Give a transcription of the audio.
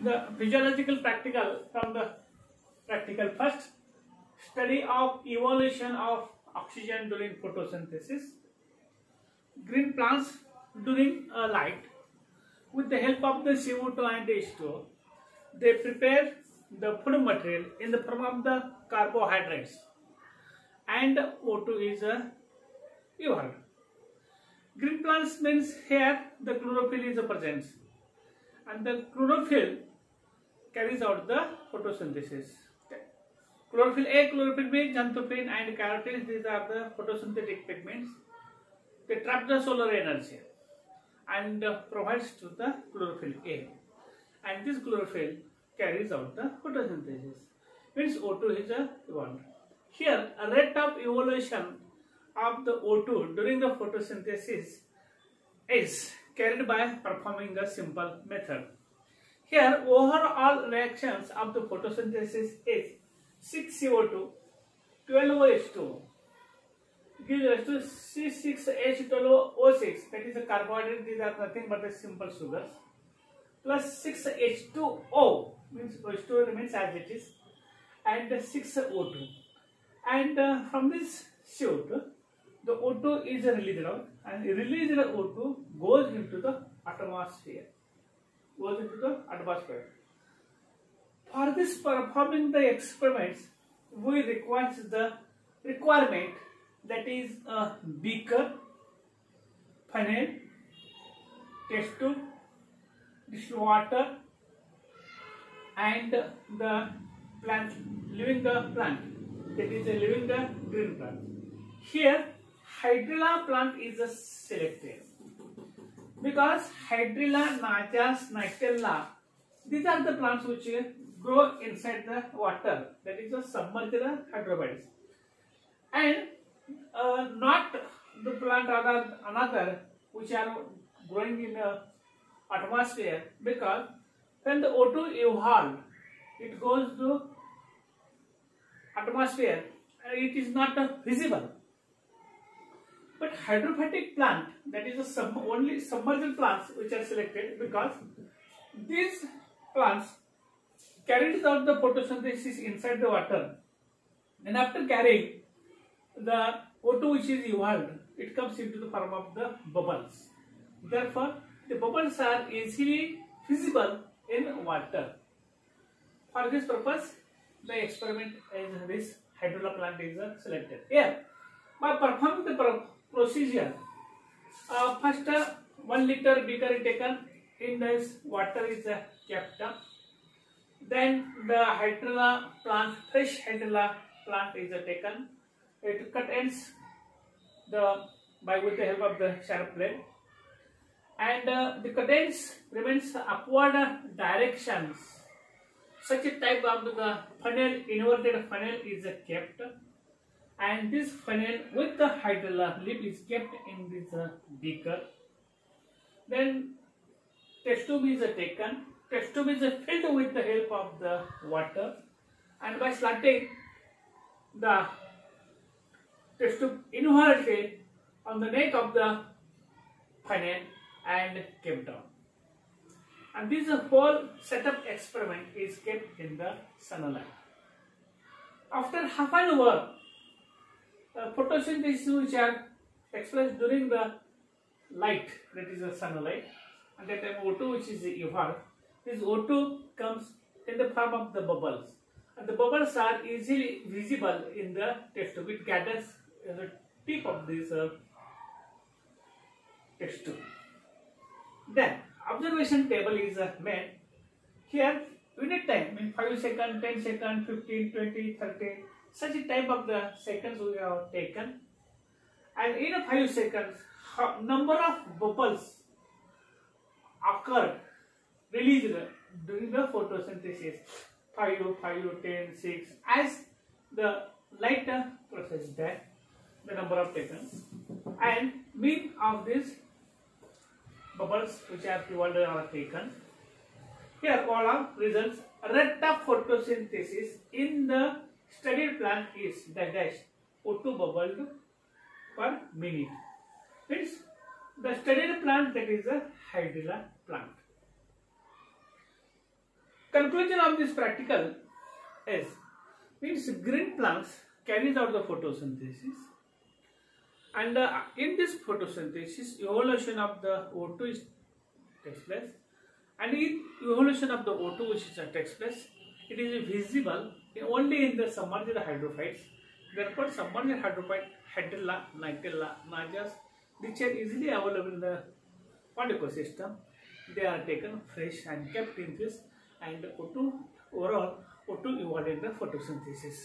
the physiological practical from the practical first study of evolution of oxygen during photosynthesis. Green plants during uh, light. With the help of the CO2 and H2O they prepare the food material in the form of the carbohydrates. And O2 is uh, evolved. Green plants means here the chlorophyll is present. And the chlorophyll carries out the photosynthesis. Chlorophyll A, chlorophyll B, xanthophyll and carotene, these are the photosynthetic pigments. They trap the solar energy and uh, provides to the chlorophyll A. And this chlorophyll carries out the photosynthesis. Means O2 is a evolved. Here, a rate of evolution of the O2 during the photosynthesis is carried by performing a simple method. Here, overall reactions of the photosynthesis is 6CO2, 12OH2 gives rise to C6H12O6 that is a carbohydrate. These are nothing but the simple sugars. Plus 6H2O means H2O remains as it is and 6O2 and uh, from this CO2 the O2 is released. Out and released O2 goes into the atmosphere. Goes into the atmosphere. For this performing the experiments, we require the requirement that is a beaker, funnel, test tube, distilled water, and the plant, living the plant. That is a living the green plant. Here Hydrilla plant is selected because Hydrilla, Najas, Nightella, these are the plants which grow inside the water, that is the submerged hydrobiotes, and uh, not the plant other another which are growing in the atmosphere because when the O2 evolved, it goes to atmosphere, it is not visible but hydrophytic plant, that is the sub only submerged plants which are selected because these plants carried out the photosynthesis inside the water and after carrying the O2 which is evolved, it comes into the form of the bubbles. Therefore, the bubbles are easily visible in water. For this purpose, the experiment is this hydrilla plant is selected. Here, by performing the procedure. Uh, first, uh, 1 liter beaker is taken, in this water is uh, kept. Then the hydrilla plant, fresh hydrilla plant is uh, taken. It contains the by with the help of the sharp blade, and uh, the cadence remains upward directions. Such a type of the funnel, inverted funnel is uh, kept and this funnel with the hydrilla lip is kept in this uh, beaker. Then test tube is uh, taken. Test tube is uh, filled with the help of the water and by slotting the test tube inverted on the neck of the funnel and kept down. And this whole setup experiment is kept in the sunlight. After half an hour, uh, photosynthesis which are expressed during the light, that is the sunlight, and that time O2 which is evolved, this O2 comes in the form of the bubbles. And the bubbles are easily visible in the test tube. It gathers in the tip of this uh, test tube. Then observation table is uh, made. Here unit time means 5 second, 10 second, 15, 20, 30 such a type of the seconds we have taken. And in a 5 seconds number of bubbles occurred released during the photosynthesis. 5, 5, 10, 6 as the light process that the number of taken and mean of these bubbles which are fueled are taken here all are results rate of photosynthesis in the studied plant is dash dash O2 bubbled per minute. Means the studied plant that is a hydrilla plant. conclusion of this practical is means green plants carries out the photosynthesis and uh, in this photosynthesis evolution of the O2 is takes place and in evolution of the O2 which is, uh, takes place it is visible only in the submerged hydrophytes therefore submerged hydrophyte hydrilla nitella najas which are easily available in the pond ecosystem. They are taken fresh and kept in this and O2 overall O2 evolved in the photosynthesis